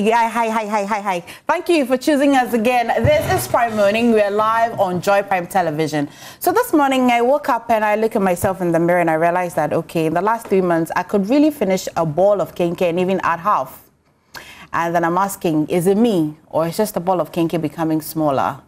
Yeah, hi, hi, hi, hi, hi. Thank you for choosing us again. This is Prime Morning. We are live on Joy Prime Television. So this morning I woke up and I look at myself in the mirror and I realized that, okay, in the last three months, I could really finish a ball of kenkey and even add half. And then I'm asking, is it me or is just the ball of kenkey becoming smaller?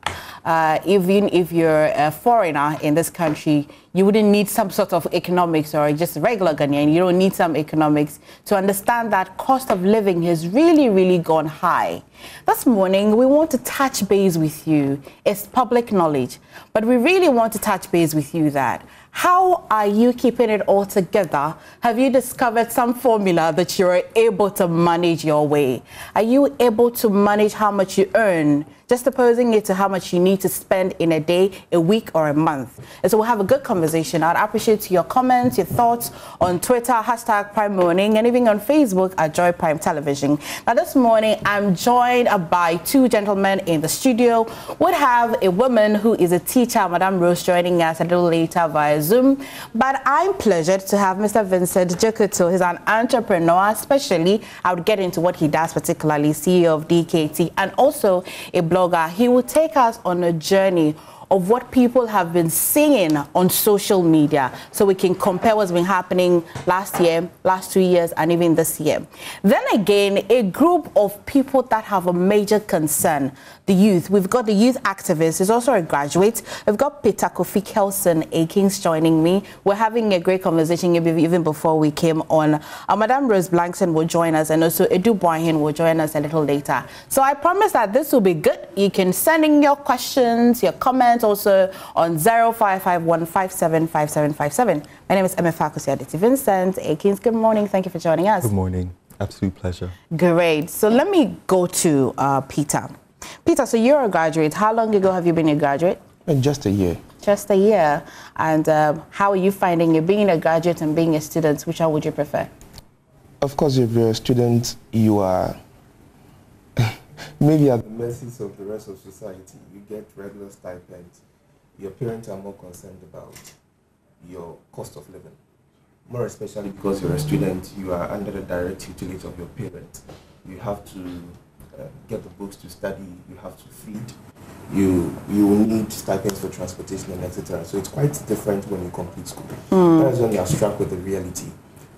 Uh, even if you're a foreigner in this country, you wouldn't need some sort of economics or just regular Ghanaian. You don't need some economics to understand that cost of living has really, really gone high. This morning, we want to touch base with you. It's public knowledge, but we really want to touch base with you that how are you keeping it all together? Have you discovered some formula that you're able to manage your way? Are you able to manage how much you earn? Just opposing it to how much you need to spend in a day, a week, or a month. And so we'll have a good conversation. I'd appreciate your comments, your thoughts on Twitter, hashtag Prime Morning, and even on Facebook at Joy Prime Television. Now, this morning, I'm joined by two gentlemen in the studio. We have a woman who is a teacher, Madame Rose, joining us a little later via Zoom. But I'm pleasured to have Mr. Vincent Jokoto. He's an entrepreneur, especially, I would get into what he does, particularly CEO of DKT, and also a blogger. He will take us on a journey of what people have been seeing on social media so we can compare what's been happening last year, last two years, and even this year. Then again, a group of people that have a major concern the youth. We've got the youth activist, he's also a graduate. We've got Peter Kofi Kelson Akins joining me. We're having a great conversation even before we came on. Uh, Madame Rose Blankson will join us and also Edu Boahin will join us a little later. So I promise that this will be good. You can send in your questions, your comments also on 0551575757. My name is Emefa Kosiaditi Vincent Akins. Good morning. Thank you for joining us. Good morning. Absolute pleasure. Great. So let me go to uh, Peter. Peter, so you're a graduate. How long ago have you been a graduate? In just a year. Just a year. And um, how are you finding it being a graduate and being a student? Which one would you prefer? Of course, if you're a student, you are maybe at the mercy of the rest of society. You get regular stipends. Your parents are more concerned about your cost of living. More especially because you're a student, you are under the direct tutelage of your parents. You have to uh, get the books to study, you have to feed, you you need stipends for transportation and etc. So it's quite different when you complete school. Mm. That's when you are struck with the reality.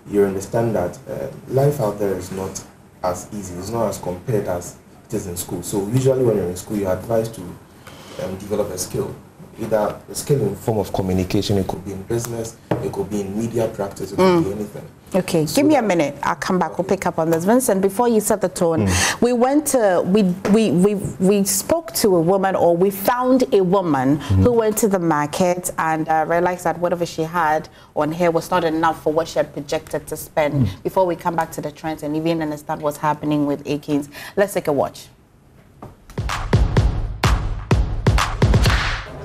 You understand that uh, life out there is not as easy. It's not as compared as it is in school. So usually when you're in school, you're advised to um, develop a skill. Either a skill in form of communication, it could be in business, it could be in media practice, it could mm. be anything. Okay, so give me a minute. I'll come back. We'll pick up on this. Vincent, before you set the tone, mm. we went to, we, we, we, we spoke to a woman or we found a woman mm. who went to the market and uh, realized that whatever she had on her was not enough for what she had projected to spend mm. before we come back to the trends and even understand what's happening with Akins. Let's take a watch.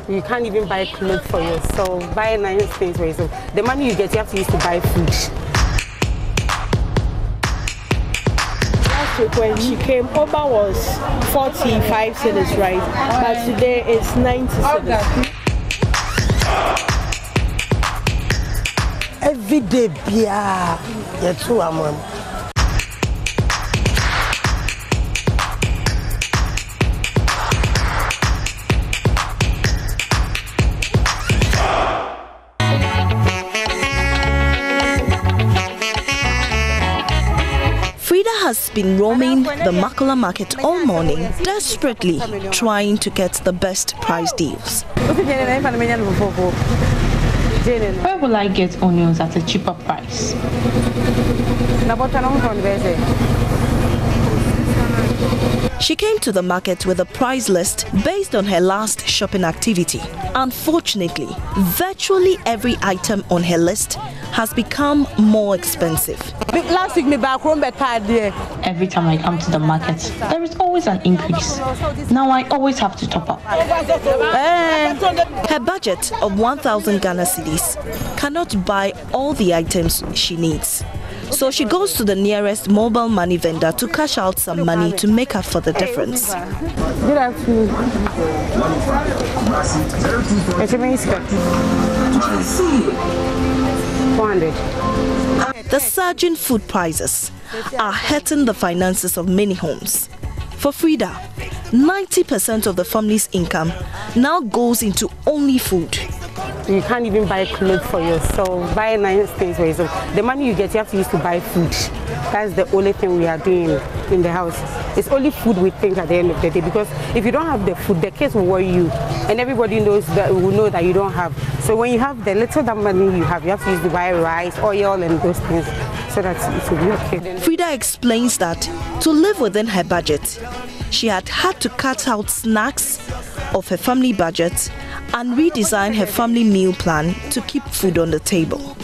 You can't even buy clothes for yourself, buy nice things for yourself. The money you get, you have to use to buy food. week when she came, Oba was 45 cedis, right? But today it's 90 cedis. Every day, yeah, yeah, two amam. Been roaming the Makola market all morning, desperately trying to get the best price deals. Where will I get onions at a cheaper price? She came to the market with a price list based on her last shopping activity. Unfortunately, virtually every item on her list has become more expensive. Last week, Every time I come to the market, there is always an increase. Now I always have to top up. Eh. Her budget of 1,000 Ghana cedis cannot buy all the items she needs. So she goes to the nearest mobile money vendor to cash out some money to make up for the difference. The surging food prices are hurting the finances of many homes. For Frida, 90% of the family's income now goes into only food. You can't even buy clothes for yourself, buy nice things for yourself. The money you get, you have to use to buy food. That's the only thing we are doing in the house. It's only food we think at the end of the day because if you don't have the food, the kids will worry you, and everybody knows that will know that you don't have. So when you have the little that money you have, you have to use to buy rice, oil, and those things so that it will be okay. Frida explains that to live within her budget, she had had to cut out snacks of her family budget and redesign her family meal plan to keep food on the table.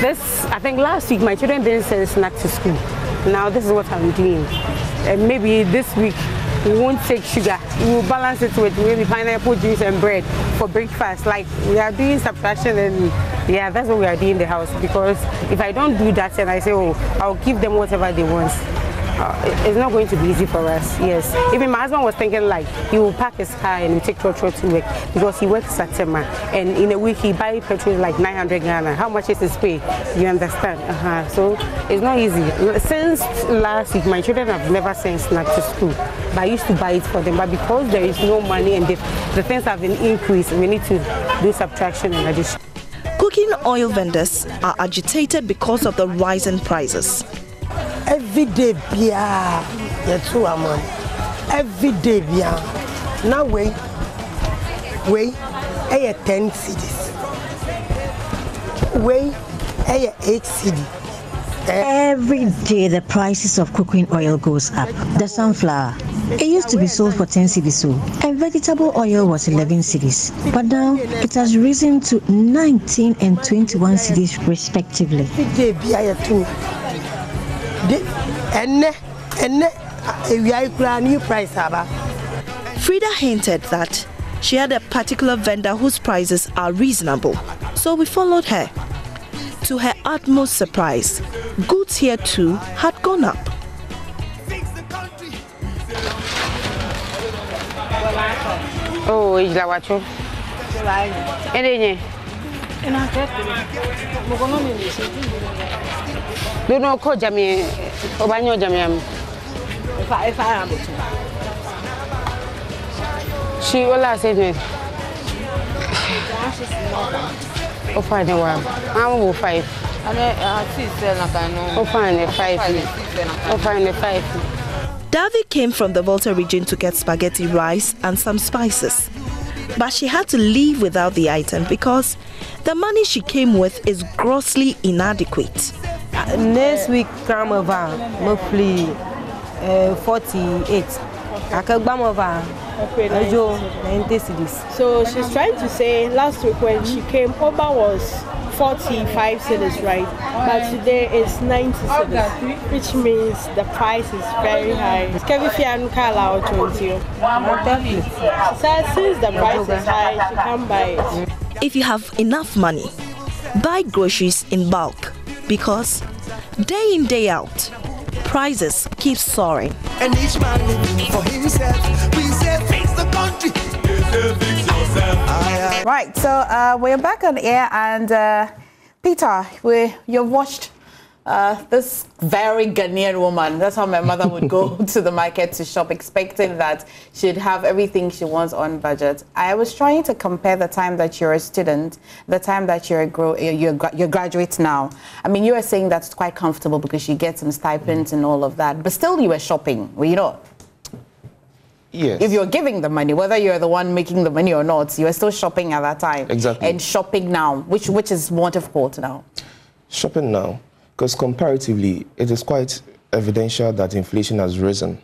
This, I think last week my children didn't send snacks to school. Now this is what I'm doing. And maybe this week we won't take sugar. We will balance it with maybe pineapple juice and bread for breakfast. Like we are doing subtraction and yeah, that's what we are doing in the house. Because if I don't do that and I say, oh, I'll give them whatever they want, it's not going to be easy for us. Yes. Even my husband was thinking like he will pack his car and take petrol to work because he works at Tema and in a week he buy petrol like 900 Ghana. How much is his pay? You understand? Uh-huh. So it's not easy. Since last week, my children have never sent snack to school, but I used to buy it for them. But because there is no money and the, the things have been increased, we need to do subtraction and addition. Cooking oil vendors are agitated because of the rising prices. Every day biara yɛto ama every day biara na wei wei ɛyɛ ten cedis wei ɛyɛ eight cedi. Every day the prices of cooking oil goes up. The sunflower. It used to be sold for 10 cedis so, and vegetable oil was 11 cedis. But now it has risen to 19 and 21 cedis respectively. Every day biara yɛto de ɛnɛ ɛnɛ ewia yi koraa new price. Frida hinted that she had a particular vendor whose prices are reasonable, so we followed her. To her utmost surprise, goods here too had gone up. Oh, ijla wacho. Ene nye. Dono ko jami obanyo jami am. She ola said me. O fine wa. I'm go five. O fine five. O fine five. Davi came from the Volta region to get spaghetti rice and some spices. But she had to leave without the item because the money she came with is grossly inadequate. Next week Kramova, monthly uh, 48. Akagbamova, Ojo, 90 cedis. So she's trying to say last week when she came, Oba was 45 cedis, right? But today it's 90 cedis, which means the price is very high. Kevi Fianu Kala Ochontio. She said since the price is high, she can't buy it. If you have enough money, buy groceries in bulk because day in, day out, prices keep soaring. And each man for himself. We say fix the country. You say fix yourself. Aye, aye. Right, so uh, we're back on air, and uh, Peter, we you've watched uh, this very Ghanaian woman. That's how my mother would go to the market to shop, expecting that she'd have everything she wants on budget. I was trying to compare the time that you're a student, the time that you're a grow, you're, you're graduate now. I mean, you were saying that's quite comfortable because you get some stipends and all of that, but still you were shopping, were you not? Yes. If you're giving the money, whether you're the one making the money or not, you are still shopping at that time. Exactly. And shopping now, which which is more difficult now. shopping now, because comparatively, it is quite evidential that inflation has risen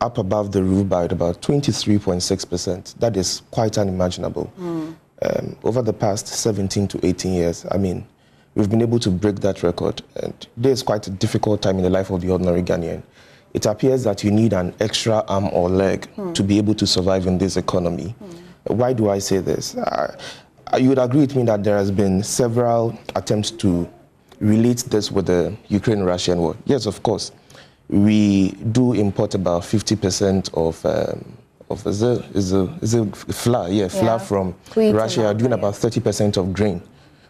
up above the roof by about 23.6%. That is quite unimaginable. Um, over the past 17 to 18 years, I mean, we've been able to break that record. And this is quite a difficult time in the life of the ordinary Ghanaian. It appears that you need an extra arm or leg to be able to survive in this economy. Why do I say this? Uh, you would agree with me that there has been several attempts to relate this with the Ukraine-Russian war. Yes, of course. We do import about 50% of um, of is it, is it, is it flour? Yeah, flour Yeah. from Wheat Russia. all Doing about 30% of grain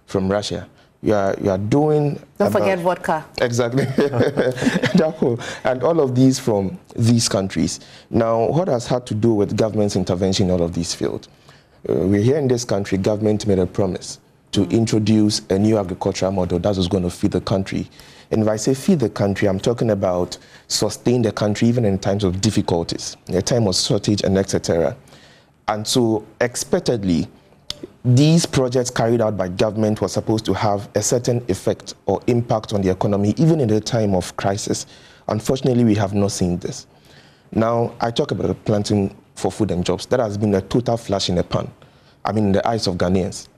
from Russia. you are you are doing. Don't about- forget vodka. Exactly. And all of these from these countries. Now, what has had to do with government's intervention in all of these fields? Uh, we're here in this country, government made a promise to introduce a new agricultural model that was going to feed the country. And if I say feed the country, I'm talking about sustain the country even in times of difficulties, in a time of shortage and etc. And so, expectedly, these projects carried out by government were supposed to have a certain effect or impact on the economy, even in a time of crisis. Unfortunately, we have not seen this. Now, I talk about planting for food and jobs. That has been a total flash in the pan. I mean, in the eyes of Ghanaians.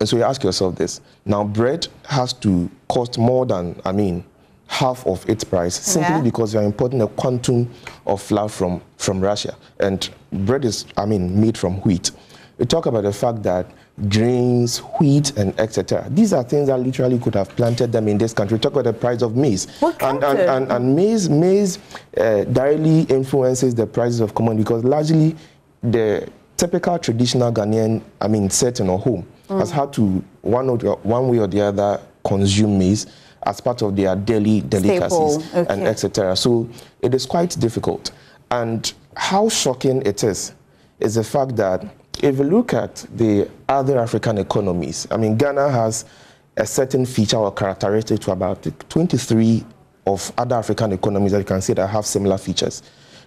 And so you ask yourself this. Now, bread has to cost more than, I mean, half of its price simply Yeah. because you are importing a quantum of flour from, from Russia. And bread is, I mean, made from wheat. We talk about the fact that grains, wheat, and etc. These are things that literally could have planted them in this country. We talk about the price of maize. What and, and, and, and maize, maize uh, directly influences the prices of commodity because largely the typical traditional Ghanaian, I mean, setting or home has had to one, or one way or the other consume maize as part of their daily delicacies Staple, and okay. etc. So it is quite difficult. And how shocking it is is the fact that if you look at the other African economies, I mean, Ghana has a certain feature or characteristic to about 23 of other African economies that you can see that have similar features.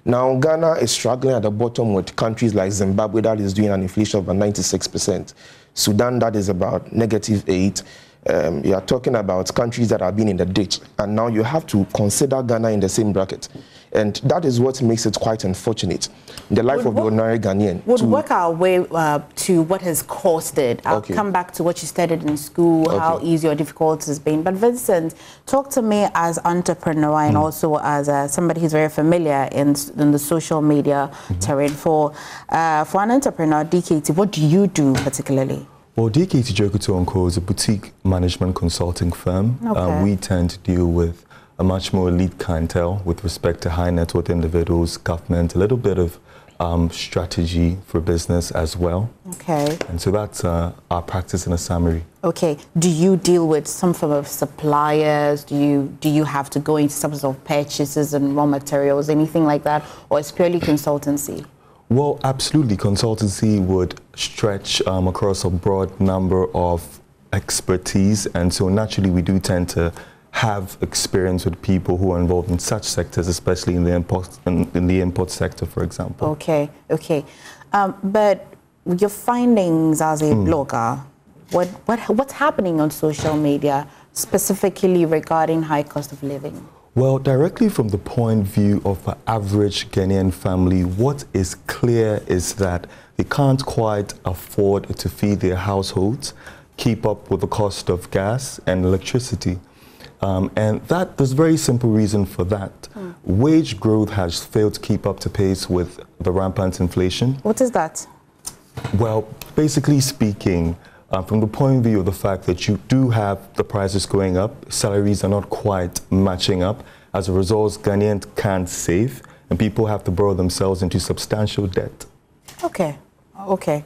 Now, Ghana is struggling at the bottom with countries like Zimbabwe that is doing an inflation of about 96%, Sudan that is about negative 8. Um, you are talking about countries that have been in the ditch, and now you have to consider Ghana in the same bracket. And that is what makes it quite unfortunate. in The life Would of the ordinary Ghanaian. Would work our way uh, to what has caused it. I'll Okay. come back to what you studied in school, how easy or difficult it's been. But Vincent, talk to me as entrepreneur Hmm. and also as uh, somebody who's very familiar in, in the social media Mm-hmm. terrain. For uh, for an entrepreneur, DKT, what do you do particularly? Well, DKT Jokuto & Co. is a boutique management consulting firm. Okay. Uh, we tend to deal with a much more elite clientele with respect to high net worth individuals, government, a little bit of um, strategy for business as well. Okay. And so that's uh, our practice in a summary. Okay. Do you deal with some form of suppliers? Do you do you have to go into some sort of purchases and raw materials, anything like that, or it's purely consultancy? Well, absolutely. Consultancy would stretch um, across a broad number of expertise, and so naturally, we do tend to have experience with people who are involved in such sectors, especially in the import in, in the import sector, for example. Okay, okay. Um, but your findings as a blogger, what, what, what's happening on social media specifically regarding high cost of living? Well, directly from the point of view of an average Ghanaian family, what is clear is that they can't quite afford to feed their households, keep up with the cost of gas and electricity. Um, and that there's a very simple reason for that. Wage growth has failed to keep up to pace with the rampant inflation. What is that? Well, basically speaking, uh, from the point of view of the fact that you do have the prices going up, salaries are not quite matching up. As a result, Ghanaians can't save, and people have to borrow themselves into substantial debt. Okay, okay.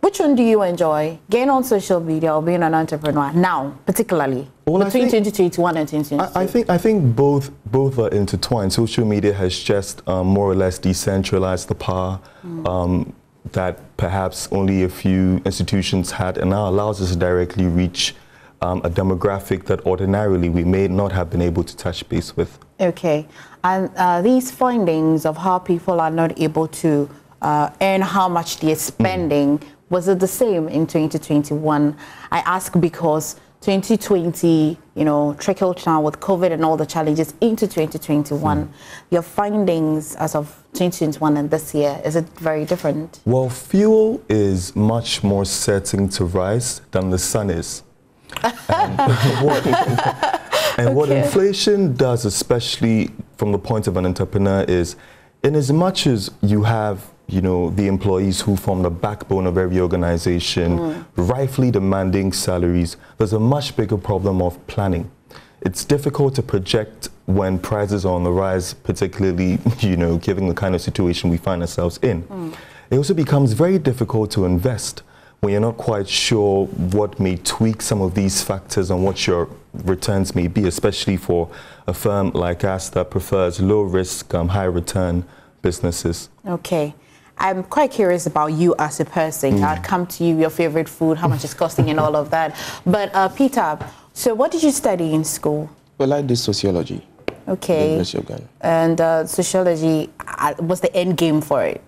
Which one do you enjoy? Gain on social media or being an entrepreneur now, particularly Well, I between think- 2021 and 2022? I, I think I think both both are intertwined. Social media has just um, more or less decentralized the power um, that perhaps only a few institutions had, and now allows us to directly reach um, a demographic that ordinarily we may not have been able to touch base with. Okay, and uh, these findings of how people are not able to uh, earn how much they're spending, was it the same in 2021? I ask because 2020, you know, trickled down with COVID and all the challenges into 2021. Hmm. Your findings as of 2021 and this year, is it very different? Well, fuel is much more certain to rise than the sun is. And what, and what inflation does, especially from the point of an entrepreneur, is in as much as you have you know, the employees who form the backbone of every organization, rightfully demanding salaries, there's a much bigger problem of planning. It's difficult to project when prices are on the rise, particularly, you know, given the kind of situation we find ourselves in. It also becomes very difficult to invest when you're not quite sure what may tweak some of these factors and what your returns may be, especially for a firm like us that prefers low risk, um, high return businesses. Okay. I'm quite curious about you as a person. Mm. I'd come to you, your favorite food, how much it's costing, and all of that. But uh, Peter, so what did you study in school? Well, I did sociology. Okay. University of Ghana. And uh, sociology, uh, what's the end game for it?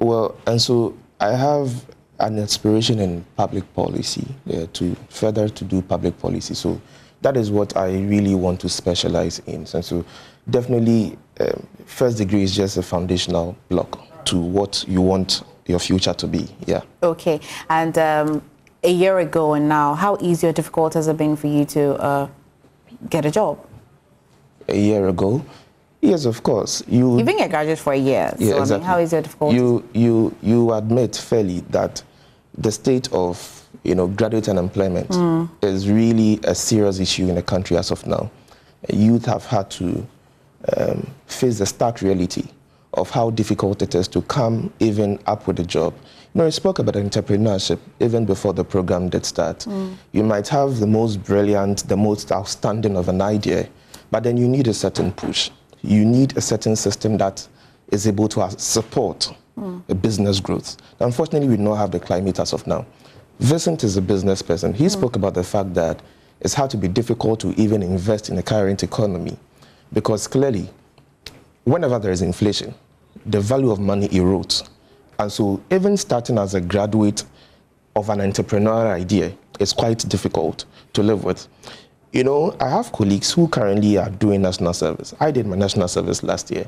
Well, and so I have an inspiration in public policy uh, to further to do public policy. So that is what I really want to specialize in. And so definitely, um, first degree is just a foundational block to what you want your future to be. Yeah. Okay. And um, a year ago and now, how easy or difficult has it been for you to uh, get a job? A year ago, yes, of course. You You've been a graduate for a year. So, yeah, I mean, exactly. how easy or difficult? You you you admit fairly that the state of you know graduate unemployment Mm. is really a serious issue in the country as of now. Youth have had to um, face the stark reality of how difficult it is to come even up with a job. You know, I spoke about entrepreneurship even before the program did start. Mm. You might have the most brilliant, the most outstanding of an idea, but then you need a certain push. You need a certain system that is able to support a business growth. Unfortunately, we do not have the climate as of now. Vincent is a business person. He spoke about the fact that it's hard to be difficult to even invest in the current economy because clearly, whenever there is inflation, the value of money erodes. And so, even starting as a graduate of an entrepreneurial idea is quite difficult to live with. You know, I have colleagues who currently are doing national service. I did my national service last year.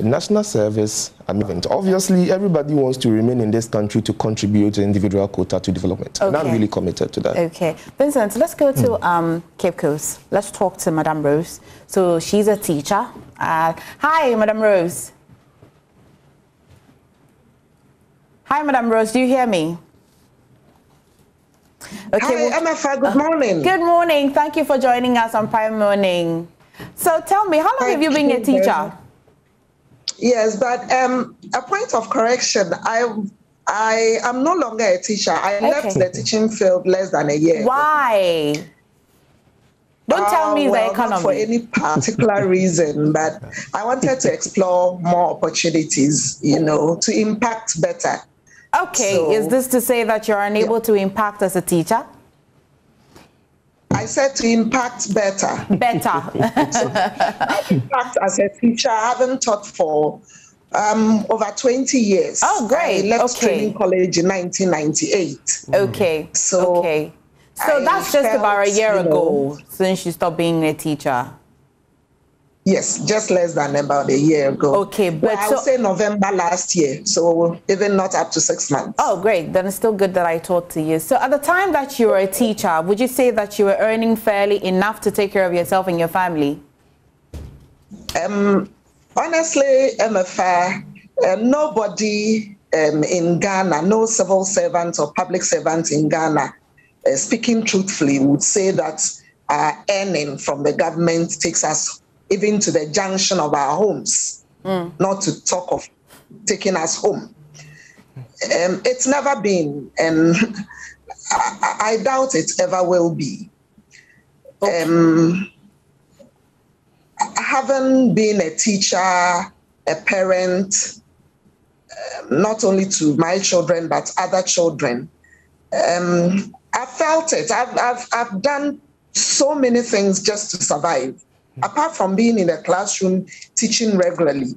In national service, I mean, obviously, everybody wants to remain in this country to contribute to individual quota to development. And I'm Okay. really committed to that. Okay. Vincent, let's go to um, Cape Coast. Let's talk to Madame Rose. So she's a teacher. Uh, hi, Madame Rose. Hi, Madame Rose. Do you hear me? Okay, Hi, Emefa. Good morning. Good morning. Thank you for joining us on Prime Morning. So tell me, how long have you been a Thank you very teacher? Yes, but um, a point of correction. I I am no longer a teacher. I left the teaching field less than a year. Why? Don't tell me Uh, the economy. Not for any particular reason, but I wanted to explore more opportunities, you know, to impact better. Okay, So- is this to say that you're unable to impact as a teacher? I said to impact better. Better. impact as a teacher, I haven't taught for um, over 20 years. Oh, great. I left Okay. training college in 1998. Okay. So okay. So I that's just about a year ago since you stopped being a teacher. Yes, just less than about a year ago. Okay, but I would so- say November last year, so even not up to six months. Oh, great. Then it's still good that I talked to you. So at the time that you were a teacher, would you say that you were earning fairly enough to take care of yourself and your family? Um, honestly, Emefa, uh, nobody um, in Ghana, no civil servant or public servant in Ghana, uh, speaking truthfully, would say that our earning from the government takes us even to the junction of our homes, not to talk of taking us home. Um, it's never been, and I, I- doubt it ever will be. Um, having been a teacher, a parent, um, not only to my children but other children, um, I felt it. I've, I've, I've done so many things just to survive. Apart from being in the classroom teaching regularly,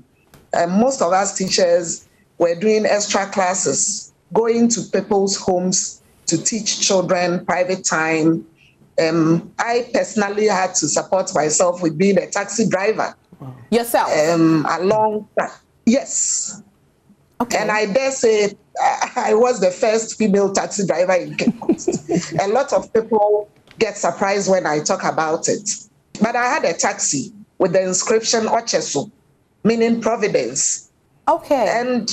uh, most of us teachers were doing extra classes, going to people's homes to teach children private time. Um, I personally had to support myself with being a taxi driver. Yourself? Um, along, yes. Okay. And I dare say I- I was the first female taxi driver in Cape Coast. a lot of people get surprised when I talk about it. But I had a taxi with the inscription Ochesu, meaning Providence. Okay. And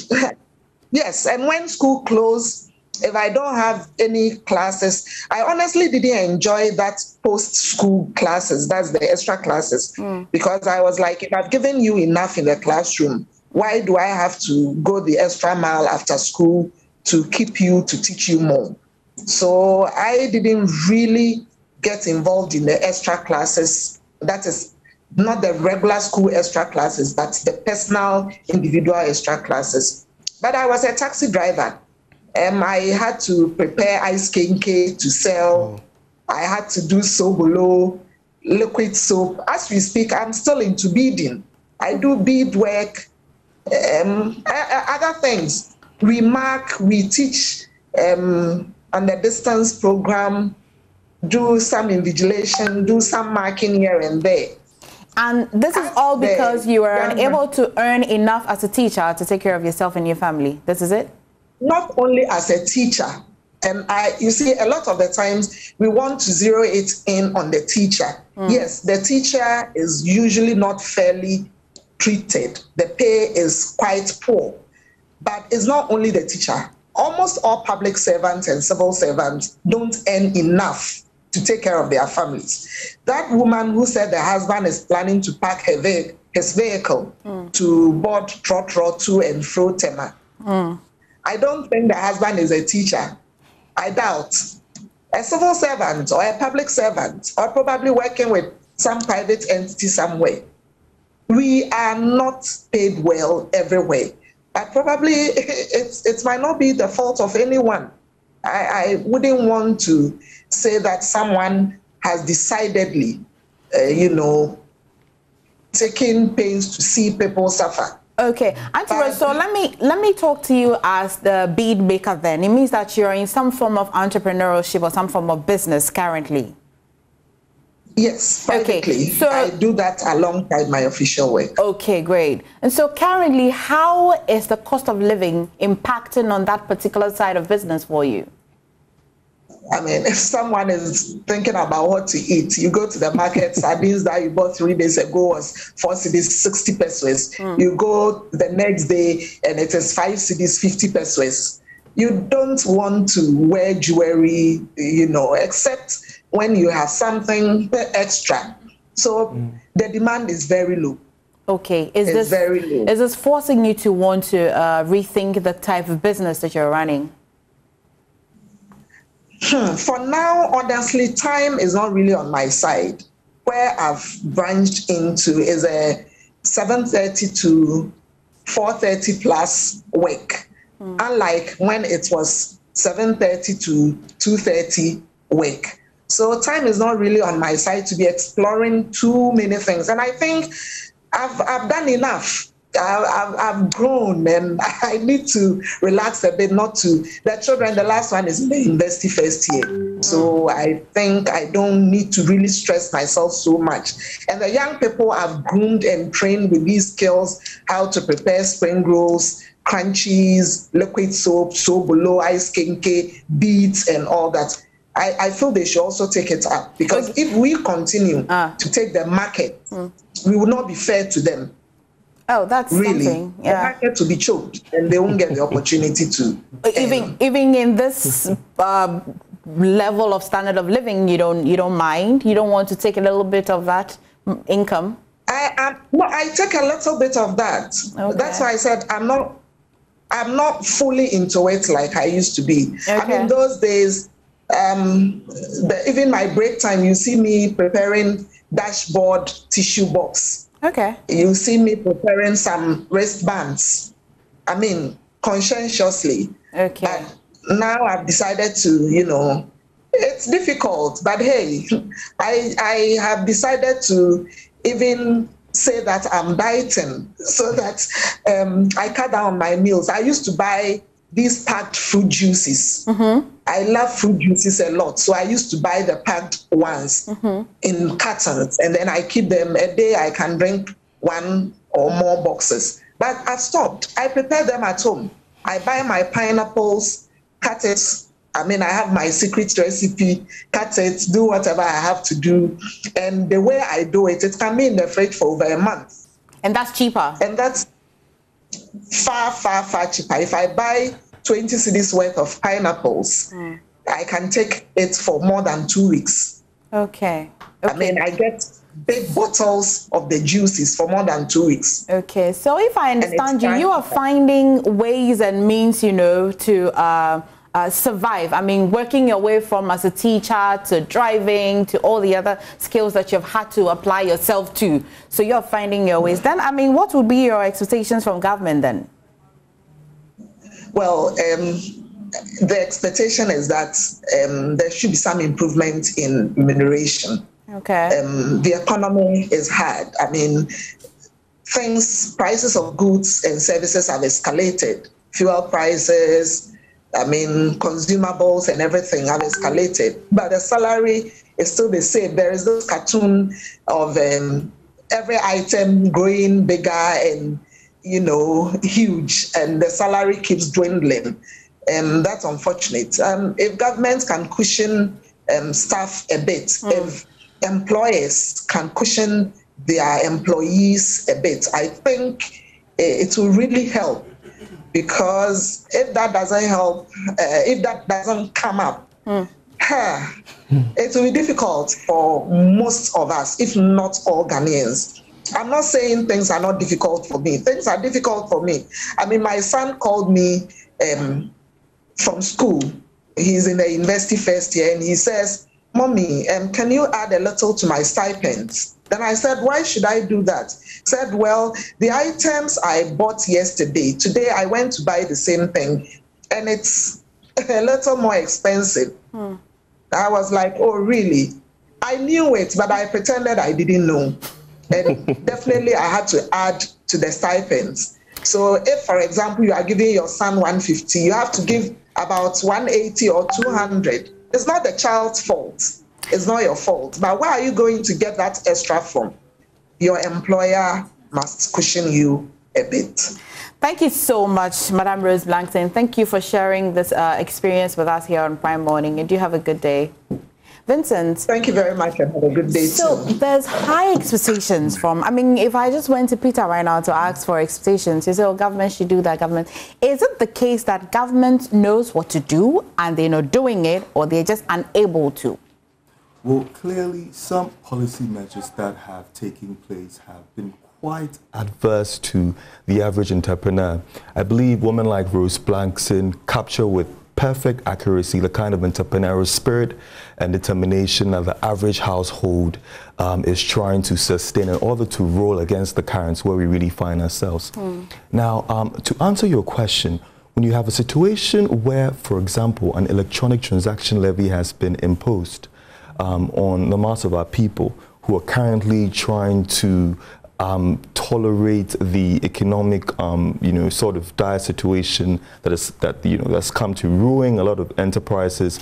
yes, and when school closed, if I don't have any classes, I honestly didn't enjoy that post school classes, that's the extra classes, hmm. because I was like, if I've given you enough in the classroom, why do I have to go the extra mile after school to keep you, to teach you more. So I didn't really get involved in the extra classes. That is not the regular school extra classes, but the personal, individual extra classes. But I was a taxi driver. Um, I had to prepare ice kenkey to sell. I had to do soap sobolo, liquid soap. As we speak, I'm still into beading. I do bead work, um, other things. We mark, we teach um, on the distance program, do some invigilation, do some marking here and there. And this is all because you were unable to earn enough as a teacher to take care of yourself and your family. This is it? Not only as a teacher. And I, you see, a lot of the times we want to zero it in on the teacher. Mm. Yes, the teacher is usually not fairly treated. The pay is quite poor. But it's not only the teacher. Almost all public servants and civil servants don't earn enough to take care of their families. That woman who said the husband is planning to park her ve- his vehicle mm. to board trotro to and fro Tema. Mm. I don't think the husband is a teacher. I doubt. A civil servant or a public servant, or probably working with some private entity somewhere. We are not paid well everywhere. But probably it, it might not be the fault of anyone. I, I wouldn't want to say that someone has decidedly, uh, you know, taken pains to see people suffer. Okay, Auntie so let me let me talk to you as the bead maker. Then it means that you're in some form of entrepreneurship or some form of business currently. Yes, privately. Okay, so I do that alongside my official work. Okay, great. And so currently, how is the cost of living impacting on that particular side of business for you? I mean, if someone is thinking about what to eat, you go to the market, sardines that you bought three days ago was four cedis, 60 pesos. Mm. You go the next day and it is five cedis, 50 pesos. You don't want to wear jewelry, you know, except when you have something extra. So mm. the demand is very low. Okay, is it's this very low. is this forcing you to want to uh, rethink the type of business that you're running? Hmm, for now, honestly, time is not really on my side. Where I've branched into is a 7:30 to 4:30 plus work, mm. unlike when it was 7:30 to 2:30 work. So time is not really on my side to be exploring too many things, and I think I've I've done enough. I, have I've grown and I need to relax a bit, not to. The children, the last one is in the university first year. So I think I don't need to really stress myself so much. And the young people I've groomed and trained with these skills how to prepare spring rolls, crunchies, liquid soap, sobolo, ice kenkey, beads, and all that. I, I, feel they should also take it up because if we continue ah. to take the market, mm. we will not be fair to them. Oh, that's really something. Yeah. The market to be choked, and they won't get the opportunity to. Even um, even in this uh, level of standard of living, you don't you don't mind. You don't want to take a little bit of that income. I am. I take a little bit of that. Okay. That's why I said I'm not. I'm not fully into it like I used to be. Okay. I mean, those days, um, the, even my break time, you see me preparing dashboard tissue box Okay. You see me preparing some wristbands. I mean, conscientiously. Okay. But now I've decided to, you know, it's difficult, but hey, I I have decided to even say that I'm dieting so that um, I cut down my meals. I used to buy these packed fruit juices. Mm-hmm. I love fruit juices a lot. So I used to buy the packed ones mm-hmm. in cartons and then I keep them a day. I can drink one or more boxes. But I stopped. I prepare them at home. I buy my pineapples, cut it. I mean, I have my secret recipe, cut it, do whatever I have to do. And the way I do it, it can be in the fridge for over a month. And that's cheaper. And that's far, far, far cheaper. If I buy 20 cedis worth of pineapples, mm. I can take it for more than two weeks. Okay. okay. I mean, I get big bottles of the juices for more than two weeks. Okay, so if I understand you, you are finding ways and means, you know, to uh, uh, survive. I mean, working your way from as a teacher to driving to all the other skills that you've had to apply yourself to. So you're finding your ways. Then, I mean, what would be your expectations from government then? Well, um, the expectation is that um, there should be some improvement in remuneration. Okay. Um, the economy is hard. I mean, things, prices of goods and services have escalated. Fuel prices, I mean, consumables and everything have escalated. But the salary is still the same. There is this cartoon of um, every item growing bigger and, you know, huge, and the salary keeps dwindling. And that's unfortunate. Um, if governments can cushion um, staff a bit, mm. if employers can cushion their employees a bit, I think it will really help. Because if that doesn't help, uh, if that doesn't come up, mm. it will be difficult for most of us, if not all Ghanaians. I'm not saying things are not difficult for me. Things are difficult for me. I mean, my son called me um, from school. He's in the university first year, and he says, Mommy, um, can you add a little to my stipends? Then I said, Why should I do that? Said, Well, the items I bought yesterday, today I went to buy the same thing, and it's a little more expensive. Hmm. I was like, Oh, really? I knew it, but I pretended I didn't know. And definitely I had to add to the stipends. So if, for example, you are giving your son 150, you have to give about 180 or 200 it's not the child's fault. It's not your fault. But where are you going to get that extra from? Your employer must cushion you a bit. Thank you so much, Madam Rose Blankson. Thank you for sharing this uh, experience with us here on Prime Morning. And do you have a good day. Vincent. Thank you very much and have a good day so too. there's high expectations from, I mean, if I just went to Peter right now to ask for expectations, you say, oh, government should do that, government. Is it the case that government knows what to do and they're not doing it or they're just unable to? Well, clearly some policy measures that have taken place have been quite adverse to the average entrepreneur. I believe women like Rose Blankson capture with perfect accuracy the kind of entrepreneurial spirit and determination that the average household um, is trying to sustain in order to roll against the currents where we really find ourselves. Mm. Now, um, to answer your question, when you have a situation where, for example, an electronic transaction levy has been imposed um, on the mass of our people who are currently trying to um, tolerate the economic, um, you know, sort of dire situation that is that you know that's come to ruin a lot of enterprises.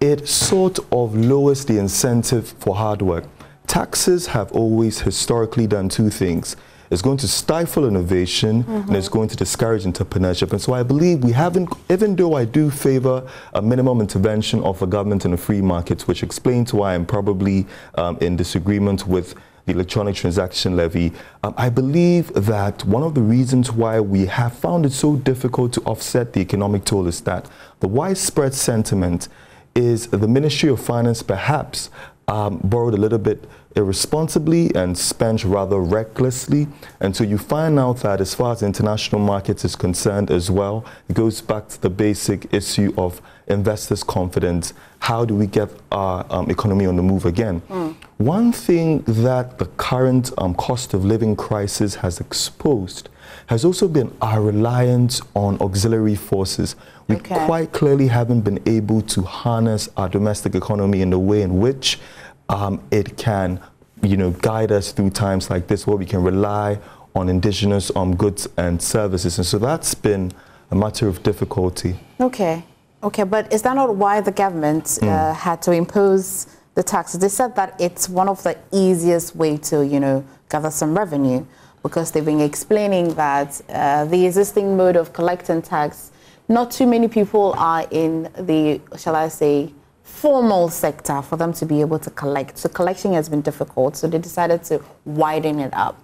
It sort of lowers the incentive for hard work. Taxes have always historically done two things. It's going to stifle innovation mm -hmm. and it's going to discourage entrepreneurship. And so I believe we haven't, even though I do favor a minimum intervention of a government in a free market, which explains why I'm probably um, in disagreement with the electronic transaction levy, um, I believe that one of the reasons why we have found it so difficult to offset the economic toll is that the widespread sentiment is the Ministry of Finance perhaps um, borrowed a little bit irresponsibly and spent rather recklessly. And so you find out that as far as international markets is concerned as well, it goes back to the basic issue of investors' confidence. How do we get our um, economy on the move again? Mm. One thing that the current um, cost of living crisis has exposed has also been our reliance on auxiliary forces. We okay. quite clearly haven't been able to harness our domestic economy in the way in which um, it can, you know, guide us through times like this where we can rely on indigenous um, goods and services. And so that's been a matter of difficulty. Okay. Okay, but is that not why the government mm. uh, had to impose the taxes? They said that it's one of the easiest way to, you know, gather some revenue because they've been explaining that uh, the existing mode of collecting tax, not too many people are in the, shall I say, formal sector for them to be able to collect. So collection has been difficult, so they decided to widen it up.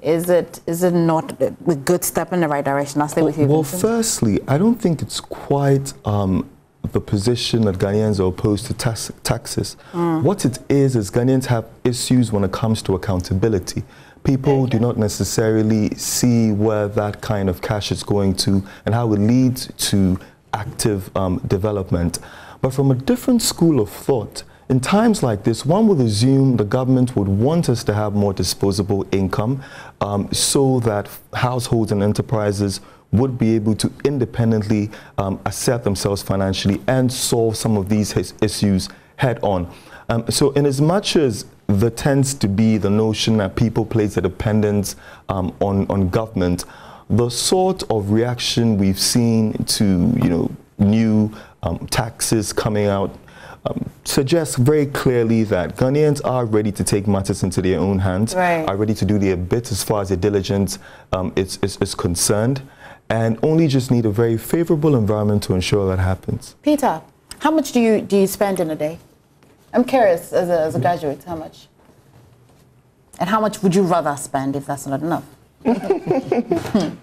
Is it is it not a good step in the right direction? I'll stay well, with you. Well, firstly, I don't think it's quite um, the position that Ghanaians are opposed to tax taxes. What it is, is Ghanaians have issues when it comes to accountability. People do not necessarily see where that kind of cash is going to and how it leads to active um, development. But from a different school of thought, in times like this, one would assume the government would want us to have more disposable income um, so that households and enterprises would be able to independently um, assert themselves financially and solve some of these issues head on. Um, so, in as much as there tends to be the notion that people place a dependence um, on, on government, the sort of reaction we've seen to, you know, new um, taxes coming out um, suggests very clearly that Ghanaians are ready to take matters into their own hands, Right. are ready to do their bit as far as their diligence um, is, is, is concerned, and only just need a very favorable environment to ensure that happens. Peter, how much do you do you spend in a day? I'm curious, as a, as a graduate, how much? And how much would you rather spend if that's not enough?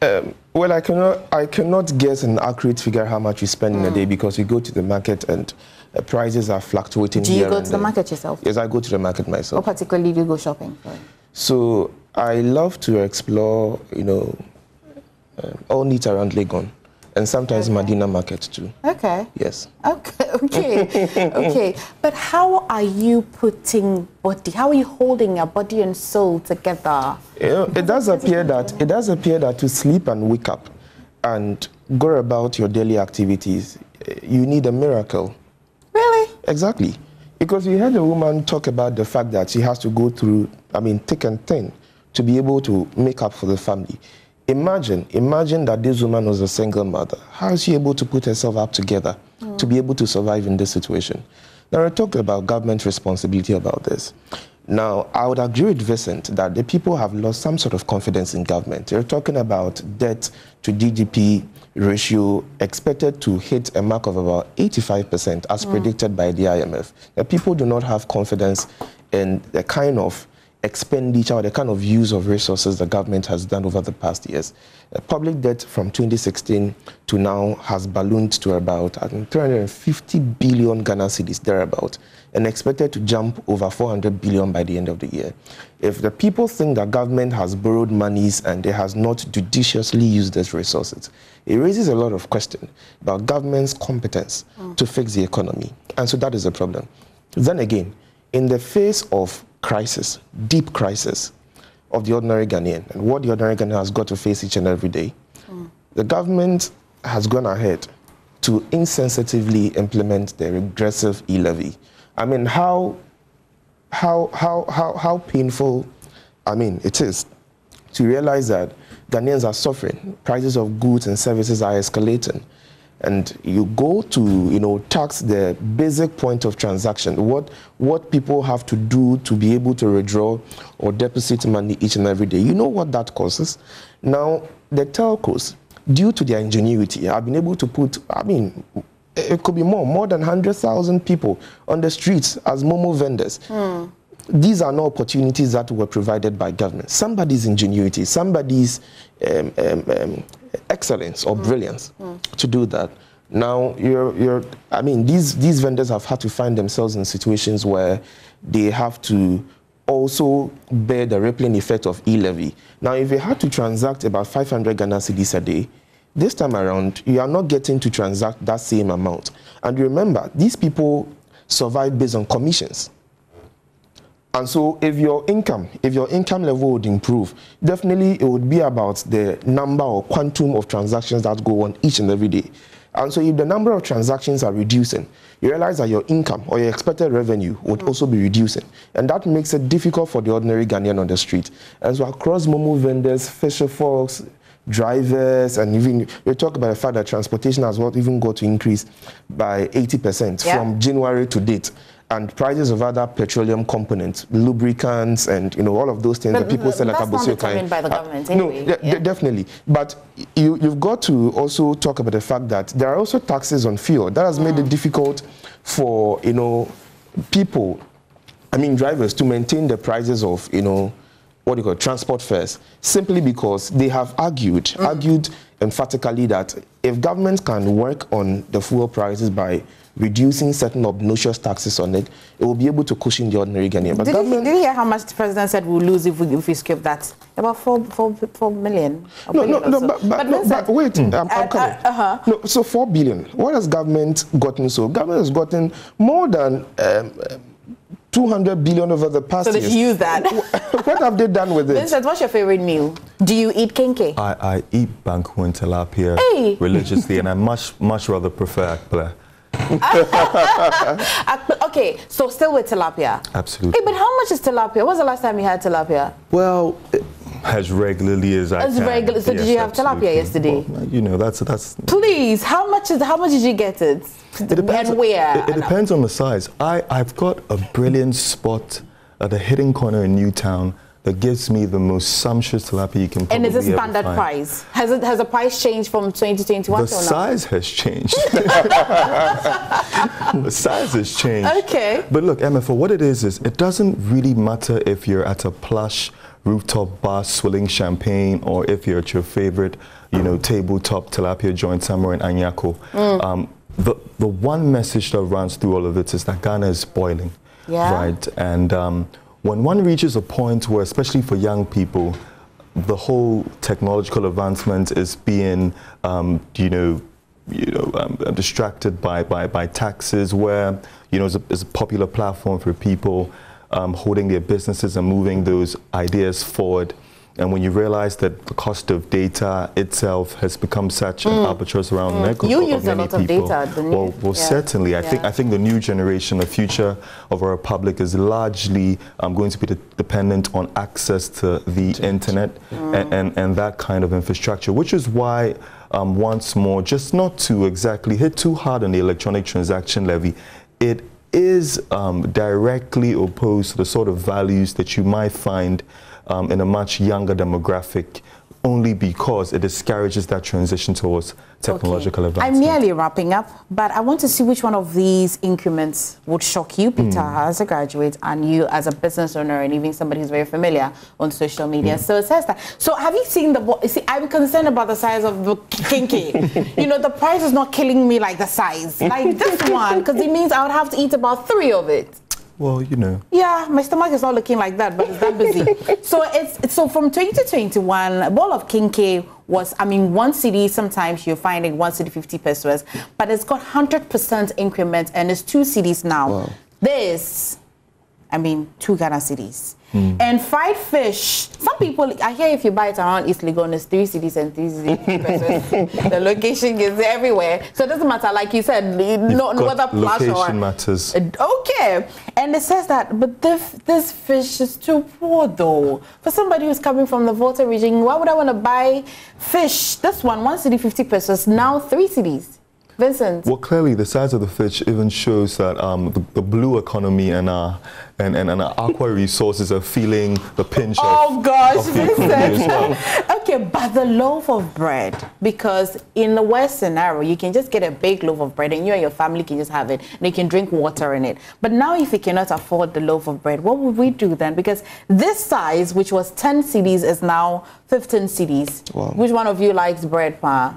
Um, well, I cannot, I cannot guess an accurate figure how much you spend in a day because you go to the market and uh, prices are fluctuating. Do you go to the there. market yourself? Yes, I go to the market myself. Or particularly do you go shopping? So I love to explore, you know, um, all neat around Legon and sometimes Medina Market too. Okay. Yes. Okay, okay, okay. But how are you putting body? How are you holding your body and soul together? You know, it does appear that it does appear that to sleep and wake up and go about your daily activities, eh, you need a miracle. Really? Exactly. Because we heard a woman talk about the fact that she has to go through, I mean, thick and thin to be able to make up for the family. Imagine, imagine that this woman was a single mother. How is she able to put herself up together to be able to survive in this situation? Now, I talked about government responsibility about this. Now, I would agree with Vincent that the people have lost some sort of confidence in government. They're talking about debt to GDP ratio expected to hit a mark of about 85% as Mm. predicted by the IMF. The people do not have confidence in the kind of expenditure or the kind of use of resources the government has done over the past years. Uh, public debt from 2016 to now has ballooned to about 350 billion Ghana cedis, thereabout, and expected to jump over 400 billion by the end of the year. If the people think that government has borrowed monies and it has not judiciously used these resources, it raises a lot of questions about government's competence to fix the economy. And so that is a problem. Then again, in the face of crisis, deep crisis of the ordinary Ghanaian, and what the ordinary Ghanaian has got to face each and every day, hmm. the government has gone ahead to insensitively implement the regressive e-levy. I mean, how, how, how, how, how painful, I mean, it is to realize that Ghanaians are suffering. Prices of goods and services are escalating. And you go to, you know, tax the basic point of transaction, what, what people have to do to be able to withdraw or deposit money each and every day. You know what that causes? Now, the telcos, due to their ingenuity, have been able to put, I mean, it could be more, more than 100,000 people on the streets as Momo vendors hmm. These are not opportunities that were provided by government. Somebody's ingenuity, somebody's um, um, um, excellence or brilliance to do that. Now, you're, you're, I mean, these, these vendors have had to find themselves in situations where they have to also bear the rippling effect of e-levy. Now, if you had to transact about 500 Ghana cedis a day, this time around, you are not getting to transact that same amount. And remember, these people survive based on commissions. And so if your income, if your income level would improve, definitely it would be about the number or quantum of transactions that go on each and every day. And so if the number of transactions are reducing, you realize that your income or your expected revenue would also be reducing. And that makes it difficult for the ordinary Ghanaian on the street. And so across Momo vendors, fisher folks, drivers, and even we talk about the fact that transportation has even got to increase by 80% Yeah. from January to date. And prices of other petroleum components, lubricants, and you know all of those things But that people sell at that's not Abosio determined by the Uh, government No, anyway, de- de- definitely. But you, you've got to also talk about the fact that there are also taxes on fuel. That has made Mm. it difficult for you know people, I mean drivers, to maintain the prices of you know what do you call it, transport fares simply because they have argued, Mm. argued emphatically that if government can work on the fuel prices by reducing certain obnoxious taxes on it, it will be able to cushion the ordinary Ghanaian. But did, you, did you hear how much the president said we'll lose if we, if we skip that? About four, four, four million. No, no, no, so. but, but, but, no, but wait, mm. I'm, I'm uh, coming. Uh, uh-huh. No, so four billion. What has government gotten so? Government has gotten more than um, 200 billion over the past So they years. use that. what have they done with it? Vincent, what's your favorite meal? Do you eat kenkey? I, I eat banku and tilapia hey. religiously, and I much, much rather prefer akple. okay, so still with tilapia. Absolutely. Hey, but how much is tilapia? When was the last time you had tilapia? Well, it, as regularly as I as can. regular. So yes, did you have absolutely. tilapia yesterday? Well, you know, that's that's. Please, how much is how much did you get it? It depends. And where? It, it depends on the size. I I've got a brilliant spot at a hidden corner in Newtown that gives me the most sumptuous tilapia you can And is it standard find. price? Has it has the price changed from 2021 The to now? size has changed. the size has changed. Okay. But look, Emma, for what it is is it doesn't really matter if you're at a plush rooftop bar swilling champagne or if you're at your favorite, you know, tabletop tilapia joint somewhere in Anyako. Mm. Um, the, the one message that runs through all of it is that Ghana is boiling. Yeah. Right. And um, when one reaches a point where, especially for young people, the whole technological advancement is being, um, you know, you know, um, distracted by, by, by taxes, where you know it's a, it's a popular platform for people um, holding their businesses and moving those ideas forward. And when you realize that the cost of data itself has become such an albatross around the neck of, You of use a many lot of people, data, well, well, Yeah. certainly. I think I think the new generation, the future of our public is largely um, going to be de- dependent on access to the internet and, and and that kind of infrastructure, which is why. Um, once more, just not to exactly hit too hard on the electronic transaction levy, it is um, directly opposed to the sort of values that you might find um, in a much younger demographic only because it discourages that transition towards technological advancement. I'm nearly wrapping up, but I want to see which one of these increments would shock you, Peter, Hmm. as a graduate, and you as a business owner, and even somebody who's very familiar on social media. Hmm. So it says that. So have you seen the? See, I'm concerned about the size of the kenkey. you know, the price is not killing me like the size, like this one, because it means I would have to eat about three of it. Well, you know. Yeah, my stomach is not looking like that, but it's that busy. so it's so from 2021, a bowl of kenkey was, I mean, one cedi. Sometimes you find it one cedi 50 pesewas, but it's got 100% increment, and it's two cedis now. This, I mean, two Ghana cedis. And fried fish, some people, I hear if you buy it around East Legon, it's three cedis and three cedis. the location is everywhere. So it doesn't matter, like you said, no, whether plush or. location matters. Uh, okay, and it says that, but this, this fish is too poor though. For somebody who's coming from the Volta region, why would I want to buy fish? This one, one cedi, 50 pesewas, now three cedis. Vincent. Well, clearly, the size of the fish even shows that um, the, the blue economy and our and, and, and our aqua resources are feeling the pinch Oh of, gosh, of as well. Vincent. okay, but the loaf of bread, because in the worst scenario, you can just get a big loaf of bread and you and your family can just have it and you can drink water in it. But now, if you cannot afford the loaf of bread, what would we do then? Because this size, which was 10 cedis, is now 15 cedis. Wow. Which one of you likes bread, Pa?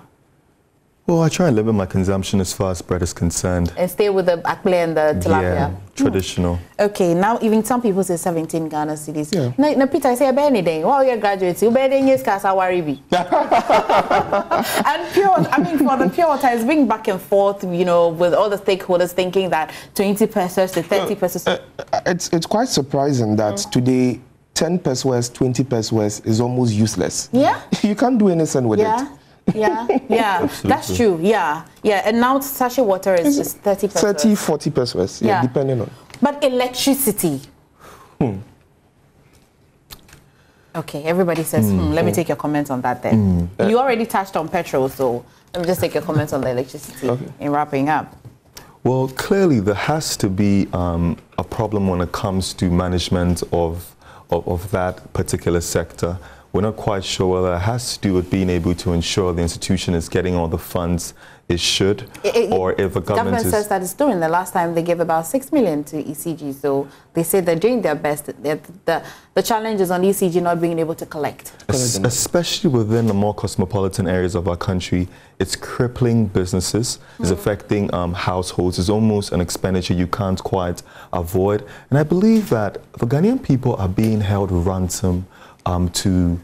Well, I try and limit my consumption as far as bread is concerned. And stay with the akple and the tilapia. Yeah, hmm. traditional. Okay, now even some people say 17 Ghana cedis. Yeah. Now, now Peter, I say, "Be anything. While you're graduating, you better yes, casa waribi. And pure, I mean, for the pure water, it's being back and forth, you know, with all the stakeholders thinking that 20 pesewas to 30 pesewas. Uh, it's, it's quite surprising that oh. today 10 pesewas, 20 pesewas is almost useless. Yeah. You can't do anything with Yeah. it. Yeah, yeah, that's true. Yeah, yeah. And now sachet water is just 30 pesewas. 30, 40 pesewas, yeah, Yeah. depending on. But electricity. Hmm. Okay, everybody says, Mm. hmm. Let me Mm. take your comments on that then. Mm. You already touched on petrol, so let me just take your comments on the electricity in wrapping up. Well, clearly there has to be um, a problem when it comes to management of, of, of that particular sector. We're not quite sure whether it has to do with being able to ensure the institution is getting all the funds it should, it, it, or if a government, government says that it's doing. The last time they gave about six million to ECG, so they say they're doing their best. The, the, the challenge is on ECG not being able to collect. Es especially within the more cosmopolitan areas of our country, it's crippling businesses, mm. it's affecting um, households. It's almost an expenditure you can't quite avoid. And I believe that the Ghanaian people are being held ransom um, to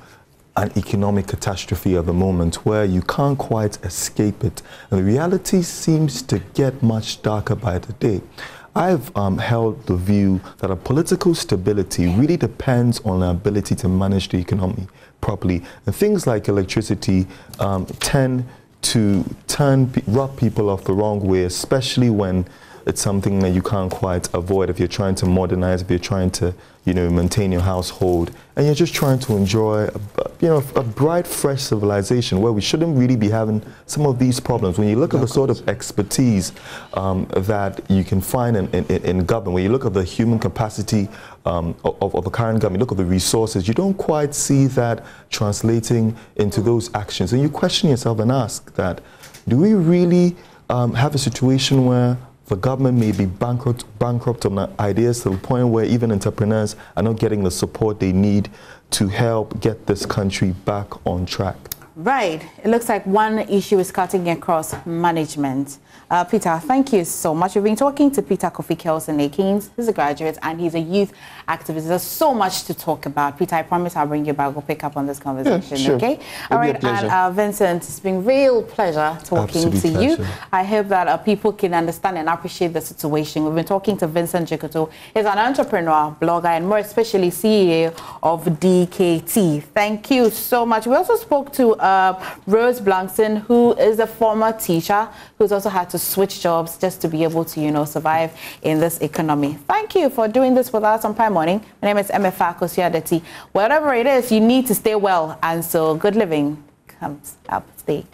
an economic catastrophe of the moment where you can't quite escape it. And the reality seems to get much darker by the day. I've um, held the view that a political stability really depends on the ability to manage the economy properly. And things like electricity um, tend to turn, rub people off the wrong way, especially when it's something that you can't quite avoid if you're trying to modernize, if you're trying to, you know, maintain your household, and you're just trying to enjoy, a, you know, a bright, fresh civilization where we shouldn't really be having some of these problems. When you look at the sort of expertise um, that you can find in, in, in, government, when you look at the human capacity um, of, of the current government, look at the resources, you don't quite see that translating into those actions. And you question yourself and ask that, do we really um, have a situation where the government may be bankrupt, bankrupt on ideas to the point where even entrepreneurs are not getting the support they need to help get this country back on track. Right. It looks like one issue is cutting across management. Uh, Peter, thank you so much. We've been talking to Peter Kofi Kelson Akins. He's a graduate and he's a youth activist. There's so much to talk about. Peter, I promise I'll bring you back. We'll pick up on this conversation, yeah, sure. okay? All right, and uh, Vincent, it's been real pleasure talking Absolute to pleasure. you. I hope that uh, people can understand and appreciate the situation. We've been talking to Vincent Jikoto. He's an entrepreneur, blogger, and more especially CEO of DKT. Thank you so much. We also spoke to uh, Rose Blankson, who is a former teacher who's also had to switch jobs just to be able to, you know, survive in this economy. Thank you for doing this with us on Prime Morning. My name is Emefa Kosiadeti. Whatever it is, you need to stay well, and so good living comes up. Stay.